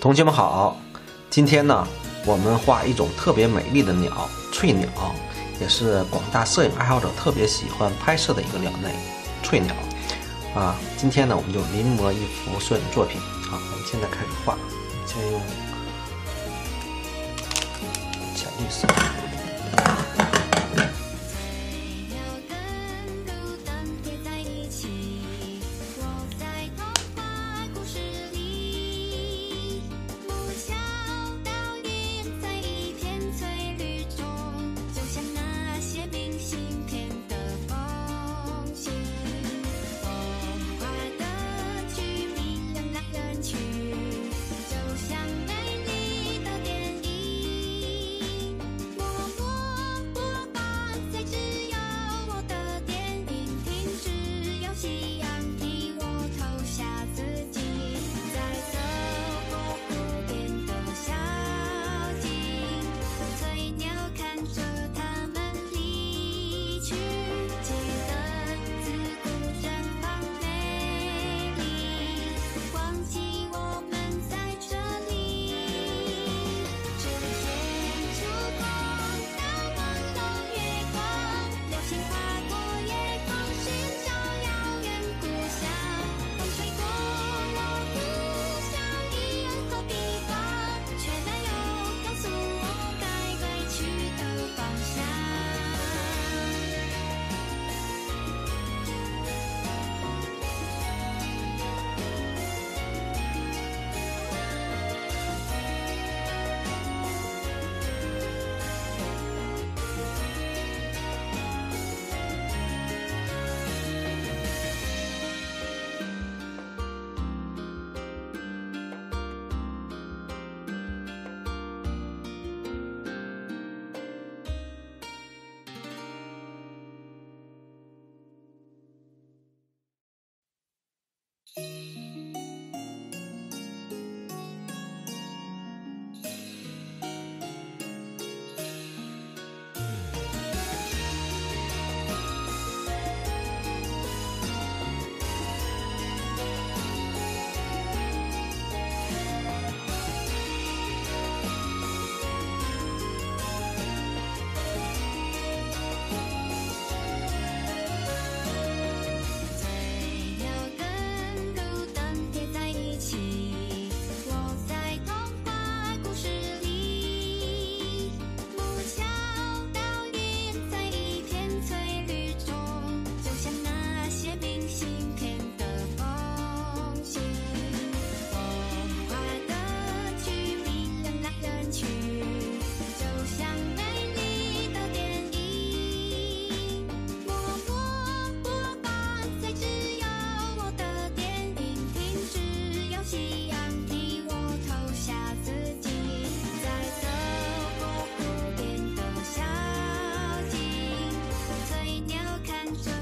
同学们好，今天呢，我们画一种特别美丽的鸟——翠鸟，也是广大摄影爱好者特别喜欢拍摄的一个鸟类——翠鸟。啊，今天呢，我们就临摹一幅摄影作品。好，我们现在开始画，先用浅绿色。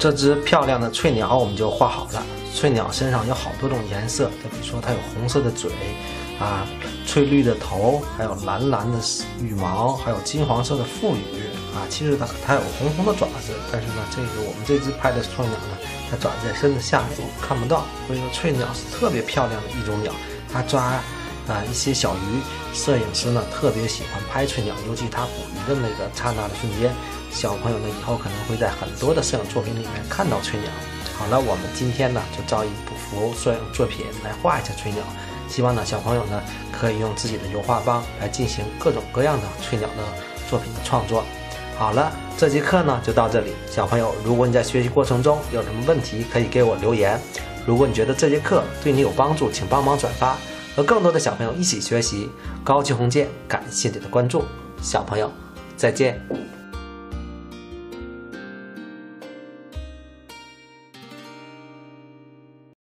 这只漂亮的翠鸟我们就画好了。翠鸟身上有好多种颜色，就比如说它有红色的嘴，啊，翠绿的头，还有蓝蓝的羽毛，还有金黄色的腹羽，啊，其实它它有红红的爪子，但是呢，这个我们这只拍的翠鸟呢，它爪子在身子下面看不到，所以说翠鸟是特别漂亮的一种鸟，它抓啊一些小鱼，摄影师呢特别喜欢拍翠鸟，尤其它捕鱼的那个刹那的瞬间。小朋友呢，以后可能会在很多的摄影作品里面看到翠鸟。好了，我们今天呢就照一幅摄影作品来画一下翠鸟。希望呢小朋友呢可以用自己的油画棒来进行各种各样的翠鸟的作品的创作。好了，这节课呢就到这里。小朋友，如果你在学习过程中有什么问题，可以给我留言。如果你觉得这节课对你有帮助，请帮忙转发，和更多的小朋友一起学习。高级红剑，感谢你的关注，小朋友再见。